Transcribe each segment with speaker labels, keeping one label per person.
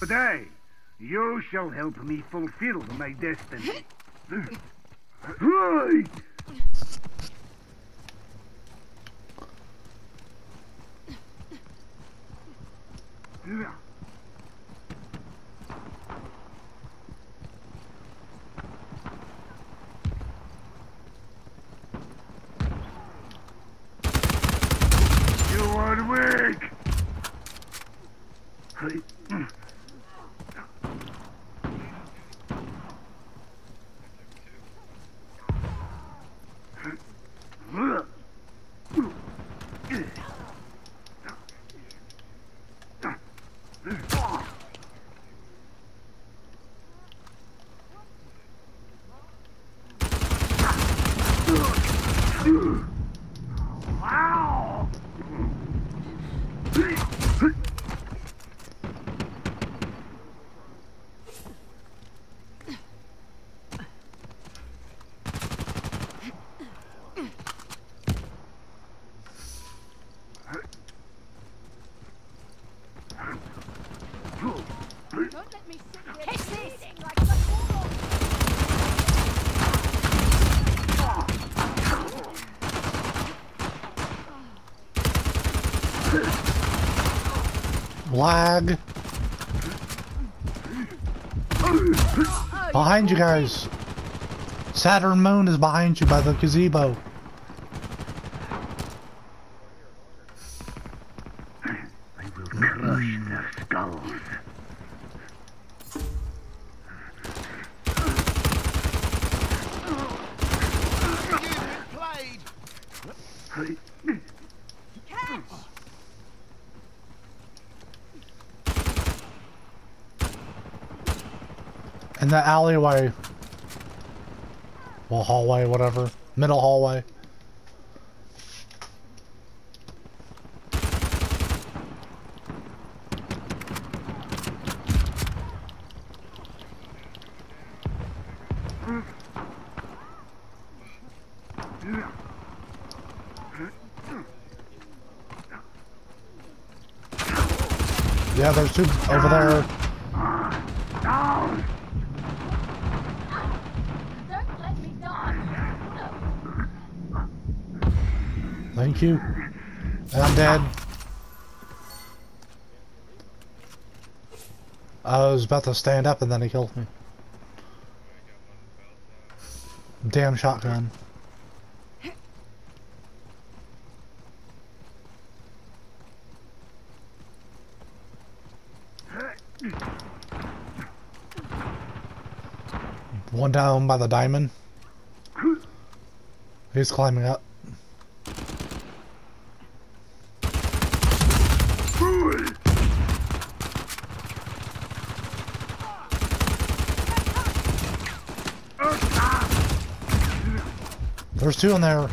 Speaker 1: Today, you shall help me fulfill my destiny. Right! You
Speaker 2: Don't let me sit here bleeding
Speaker 3: Lag. Behind you guys. Saturn Moon is behind you by the gazebo. In the alleyway. Well, hallway, whatever. Middle hallway. Yeah, there's two over there.
Speaker 1: Down!
Speaker 2: Don't let me die.
Speaker 3: Thank you. And I'm dead. I was about to stand up and then he killed me. Damn shotgun. One down by the diamond. He's climbing up. There's two in there.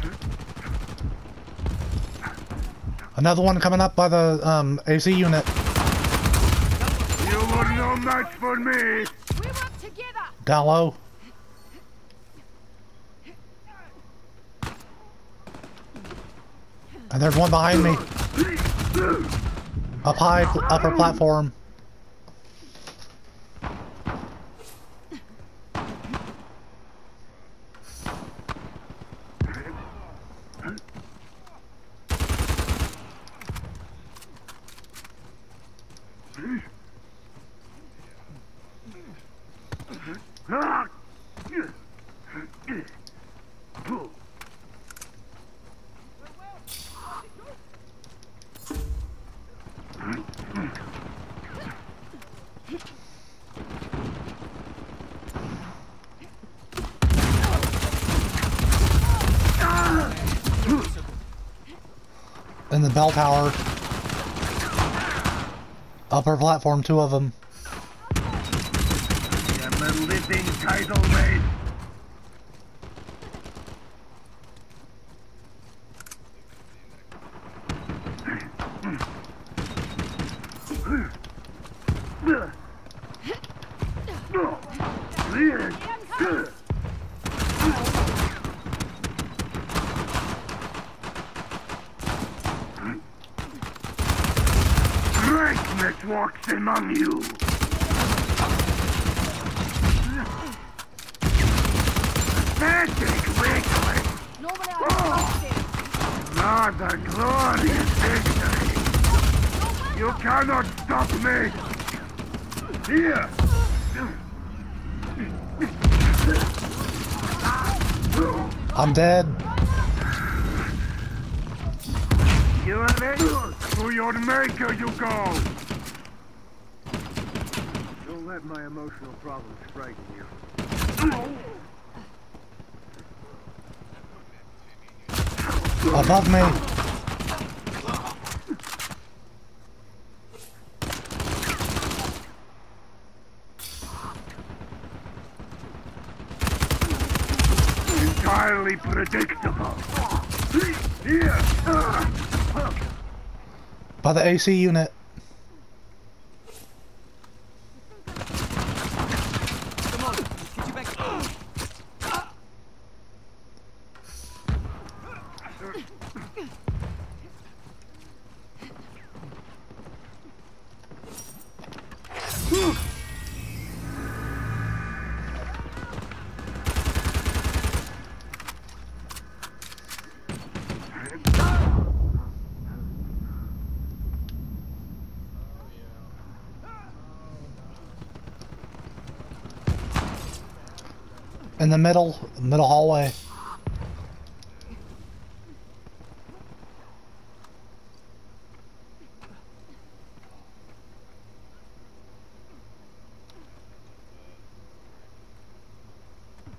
Speaker 3: Another one coming up by the um, AC unit.
Speaker 1: You are no match for me!
Speaker 2: We work together.
Speaker 3: Down low. And there's one behind me. Up high, upper platform. In the bell tower. Upper platform, two of them.
Speaker 1: Living! that walks among you.
Speaker 2: Magic victory!
Speaker 1: Oh, another glorious victory! You cannot stop me! Here!
Speaker 3: I'm dead.
Speaker 1: You are to your maker you go! Don't let my emotional problems frighten you.
Speaker 3: Above me.
Speaker 1: Entirely predictable. Here!
Speaker 3: By the AC unit.
Speaker 4: Come on, get you back.
Speaker 3: In the middle, middle hallway.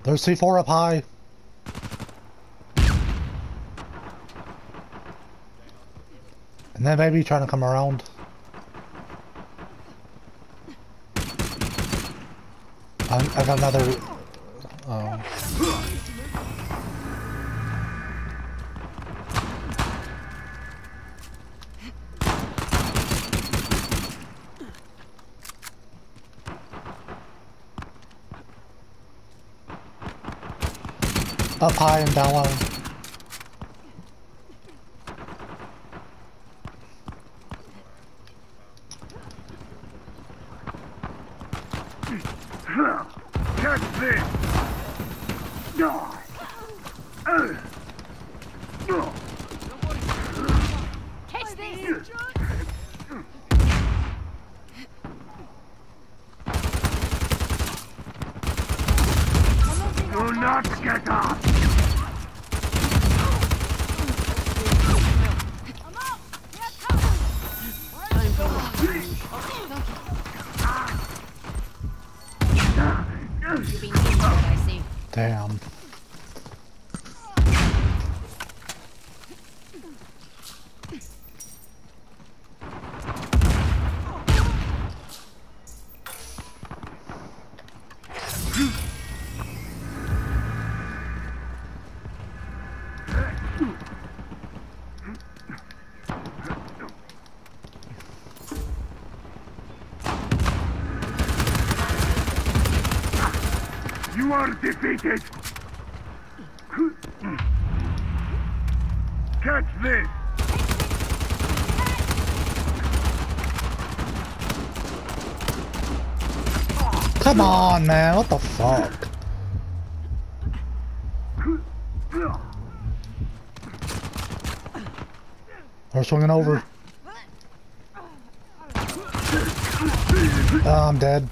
Speaker 3: There's C4 up high. And then maybe trying to come around. I, I got another. Oh. Up high and down low.
Speaker 1: Catch this! No! You are defeated! Catch this!
Speaker 3: Come on, man. What the fuck? They're swinging over. Oh, I'm dead.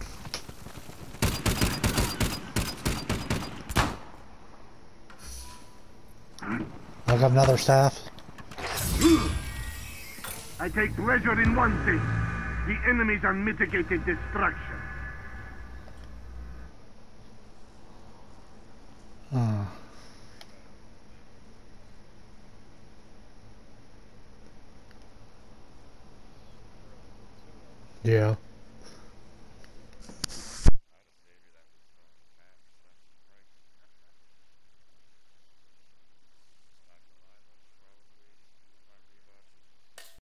Speaker 3: I got another staff.
Speaker 1: I take pleasure in one thing. The enemy's unmitigated destruction.
Speaker 3: Uh. Yeah.